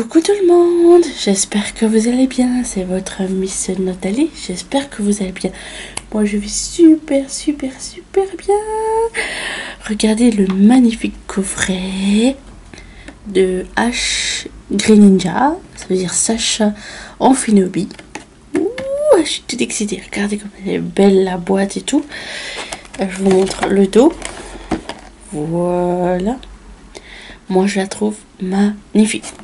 Coucou tout le monde, j'espère que vous allez bien, c'est votre Miss Nathalie, j'espère que vous allez bien. Moi je vais super super super bien. Regardez le magnifique coffret de H Greninja, ça veut dire Sacha Ouh, je suis toute excitée, regardez comme elle est belle la boîte et tout. Je vous montre le dos. Voilà. Moi je la trouve magnifique.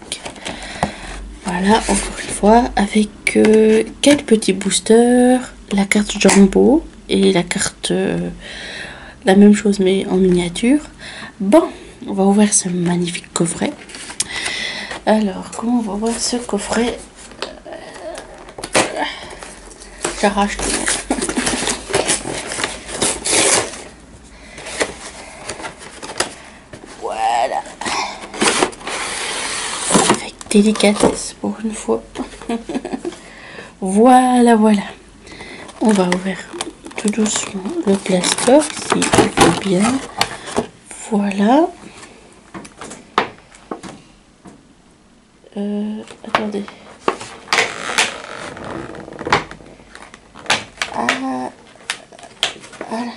Voilà, encore une fois, avec euh, quelques petits boosters, la carte Jumbo et la carte, euh, la même chose mais en miniature. Bon, on va ouvrir ce magnifique coffret. Alors, comment on va ouvrir ce coffret? J'arrache tout. Délicatesse pour une fois. voilà, voilà. On va ouvrir tout doucement le plaster, si il bien. Voilà. Euh, attendez. Ah, voilà.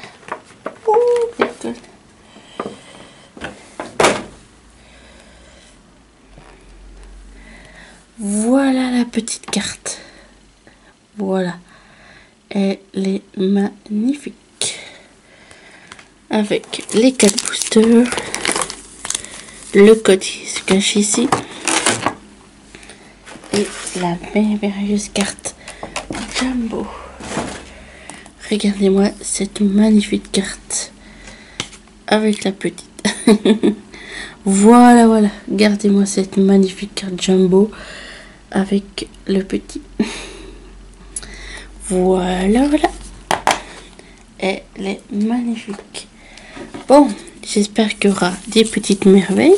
Voilà la petite carte. Voilà. Elle est magnifique. Avec les quatre boosters. Le code qui se cache ici. Et la merveilleuse carte Jumbo. Regardez-moi cette magnifique carte. Avec la petite. voilà, voilà. Gardez-moi cette magnifique carte Jumbo avec le petit. Voilà, voilà. Elle est magnifique. Bon, j'espère qu'il y aura des petites merveilles.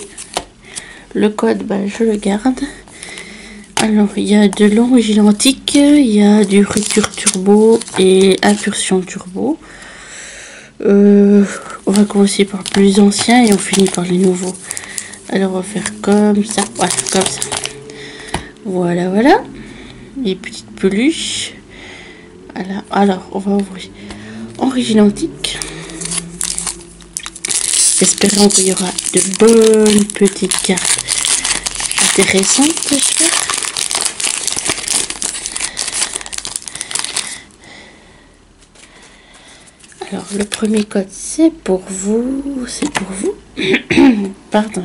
Le code, ben, je le garde. Alors, il y a de l'origine antique, il y a du rupture turbo et impulsion turbo. Euh, on va commencer par le plus ancien et on finit par les nouveaux. Alors, on va faire comme ça. Voilà, comme ça. Voilà, voilà. Les petites peluches. Alors, alors on va ouvrir. Origine antique. Espérons qu'il y aura de bonnes petites cartes intéressantes. Alors, le premier code, c'est pour vous. C'est pour vous. Pardon,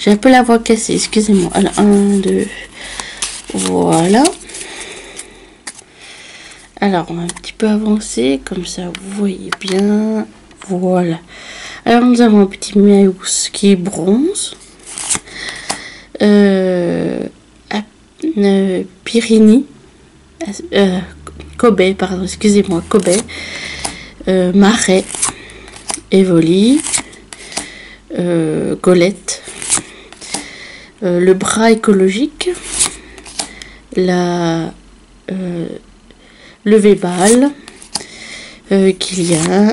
j'ai un peu la voix cassée. Excusez-moi. Alors, 1, 2, voilà. Alors, on va un petit peu avancer, comme ça vous voyez bien. Voilà. Alors, nous avons un petit mouse qui est bronze. Euh, euh Pyrini. Euh, Kobe, pardon, excusez-moi, Kobe. Euh, Marais. Evoli. Euh, le bras écologique la euh, le Vébal, euh, qu'il y a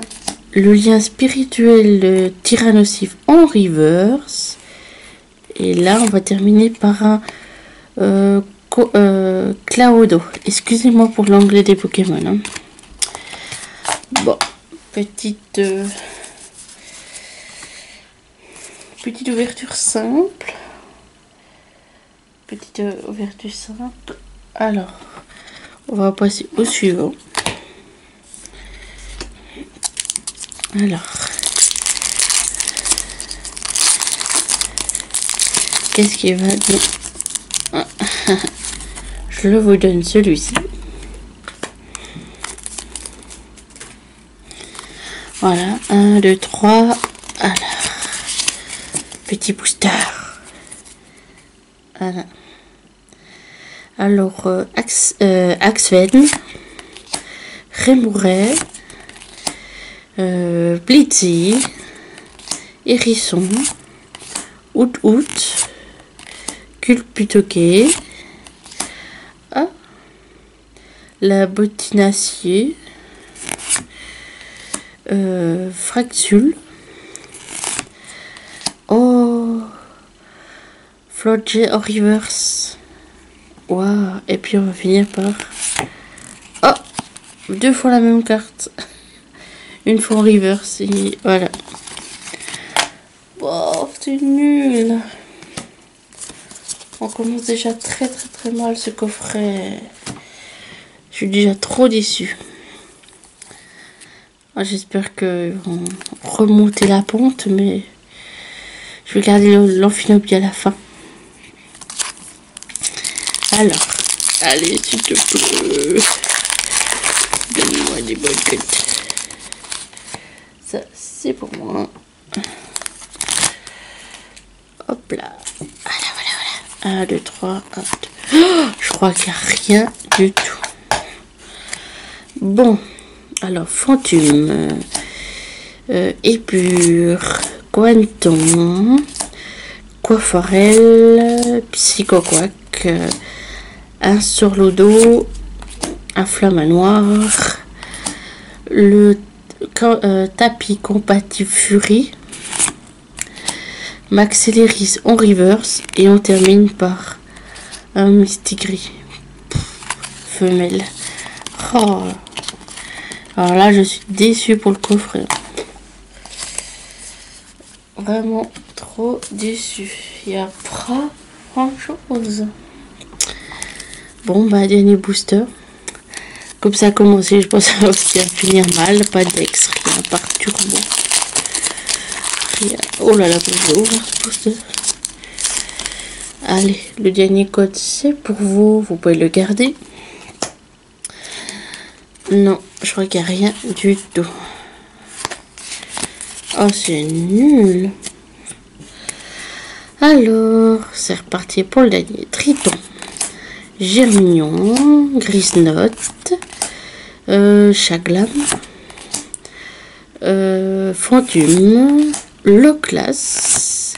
le lien spirituel tyrannosif en reverse. Et là, on va terminer par un euh, euh Claudo. Excusez-moi pour l'anglais des Pokémon. Hein. Bon, petite, petite ouverture simple petite ouverture simple. Alors, on va passer au suivant. Alors, qu'est-ce qui va nous... Je le vous donne celui-ci. Voilà, 1, 2, 3. Alors, petit booster. Alors, euh, Ax, euh, Axven, Remouret, euh, Blitzy, Hérisson, Out Out, Culputoquet, ah, la botinacier, euh, en reverse. Waouh. Et puis on va finir par... Oh Deux fois la même carte. Une fois en reverse. Et voilà. Oh, c'est nul. On commence déjà très très très mal ce coffret. Je suis déjà trop déçu. Ah, j'espère qu'ils vont remonter la pente, mais je vais garder l'enfinopie à la fin. Alors, allez, s'il te plaît. Donne-moi des bonnes Ça, c'est pour moi. Hop là. Voilà, voilà, voilà. 1, 2, 3, 1, 2. je crois qu'il n'y a rien du tout. Bon. Alors, Fantume. Euh, Épure. Quantum. Coiffarelle. Psychoquac. Euh, un sur le dos. Un flamme noir. Le euh, tapis compatible Fury. Maxelleris en reverse et on termine par un Mystigris femelle. Oh. Alors là, je suis déçue pour le coffret. Vraiment trop déçu. Il n'y a pas grand chose. Bon, bah, dernier booster. Comme ça a commencé, je pense que ça va finir mal. Pas d'ex, rien, par turbo. Oh là là, je ouvrir ce poster. Allez, le dernier code, c'est pour vous. Vous pouvez le garder. Non, je crois qu'il n'y a rien du tout. Oh, c'est nul. Alors, c'est reparti pour le dernier. Triton. Germignon. Grisnote. Euh, Chaglam. Euh, Fantume. Loclas,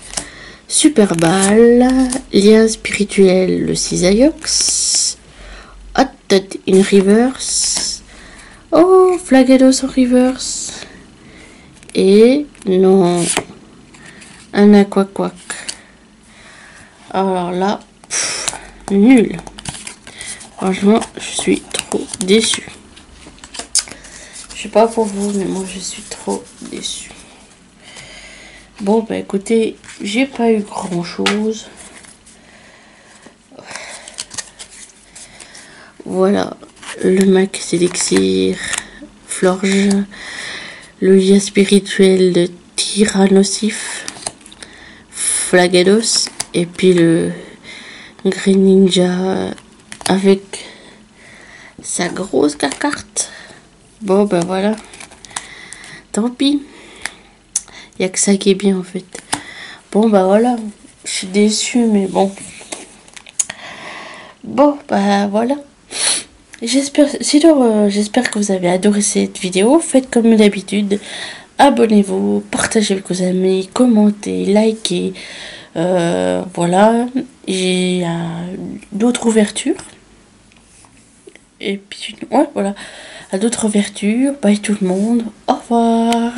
Superball, Lien spirituel, le Cisaiox, Hot in reverse, Oh, Flagados en reverse, et non, un Aquaquac. Alors là, nul. Franchement, je suis trop déçu. Je sais pas pour vous, mais moi je suis trop déçu. Bon, bah écoutez, j'ai pas eu grand chose. Voilà, le max élixir, Florge, le lien spirituel de Tyrannosif, Flagados, et puis le Green Ninja avec sa grosse carte. Bon, ben voilà. Tant pis. Il a que ça qui est bien en fait. Bon bah voilà, je suis déçue mais bon. Bon bah voilà. J'espère euh, j'espère que vous avez adoré cette vidéo. Faites comme d'habitude. Abonnez-vous, partagez avec vos amis, commentez, likez. Euh, voilà. J'ai d'autres ouvertures. Et puis ouais voilà. À d'autres ouvertures. Bye tout le monde. Au revoir.